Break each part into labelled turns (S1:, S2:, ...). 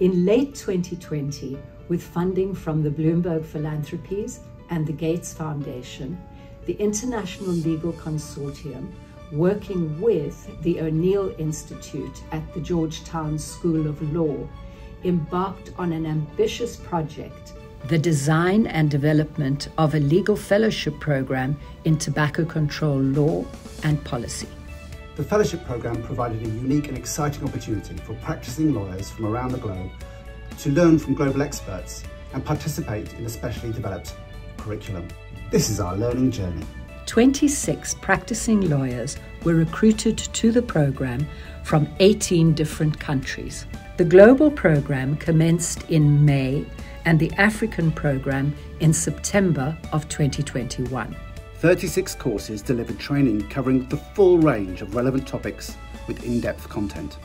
S1: In late 2020, with funding from the Bloomberg Philanthropies and the Gates Foundation, the International Legal Consortium, working with the O'Neill Institute at the Georgetown School of Law, embarked on an ambitious project the design and development of a legal fellowship program in tobacco control law and policy.
S2: The fellowship program provided a unique and exciting opportunity for practicing lawyers from around the globe to learn from global experts and participate in a specially developed curriculum. This is our learning journey.
S1: 26 practicing lawyers were recruited to the program from 18 different countries. The global program commenced in May and the African program in September of 2021.
S2: 36 courses delivered training covering the full range of relevant topics with in depth content.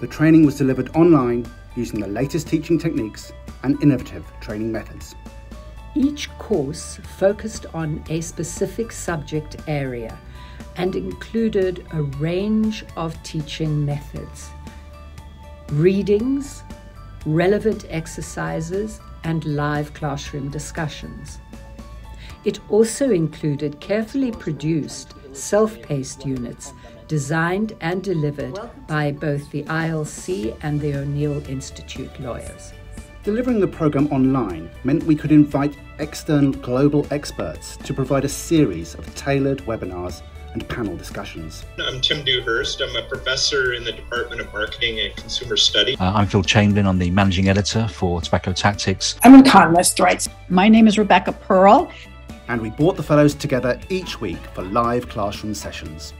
S2: The training was delivered online using the latest teaching techniques and innovative training methods.
S1: Each course focused on a specific subject area and included a range of teaching methods readings, relevant exercises, and live classroom discussions. It also included carefully produced, self paced units designed and delivered by both the ILC and the O'Neill Institute lawyers.
S2: Delivering the programme online meant we could invite external global experts to provide a series of tailored webinars and panel discussions.
S3: I'm Tim Dewhirst. I'm a professor in the Department of Marketing and Consumer Study.
S4: Uh, I'm Phil Chamberlain. I'm the managing editor for Tobacco Tactics.
S5: I'm an economist, right?
S6: My name is Rebecca Pearl.
S2: And we brought the fellows together each week for live classroom sessions.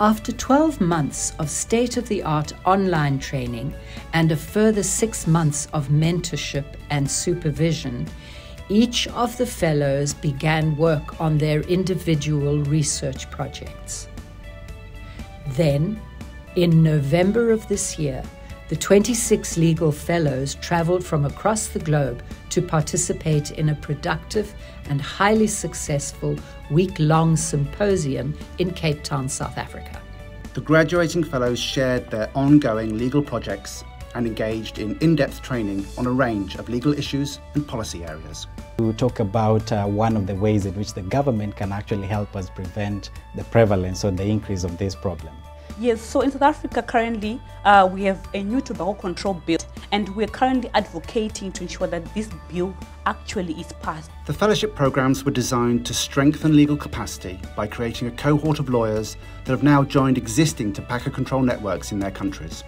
S1: After 12 months of state of the art online training and a further six months of mentorship and supervision, each of the fellows began work on their individual research projects. Then, in November of this year, the 26 legal fellows traveled from across the globe to participate in a productive and highly successful week long symposium in Cape Town, South Africa.
S2: The graduating fellows shared their ongoing legal projects and engaged in in depth training on a range of legal issues and policy areas.
S7: We talk about uh, one of the ways in which the government can actually help us prevent the prevalence or the increase of this problem.
S8: Yes, so in South Africa currently uh, we have a new tobacco control bill and we're currently advocating to ensure that this bill actually is passed.
S2: The fellowship programs were designed to strengthen legal capacity by creating a cohort of lawyers that have now joined existing tobacco control networks in their countries.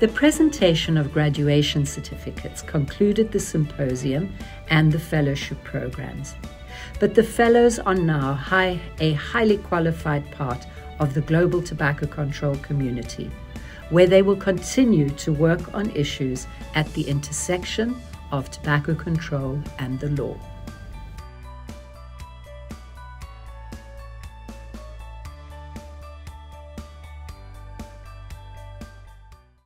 S1: The presentation of graduation certificates concluded the symposium and the fellowship programs. But the fellows are now high, a highly qualified part of the global tobacco control community, where they will continue to work on issues at the intersection of tobacco control and the law.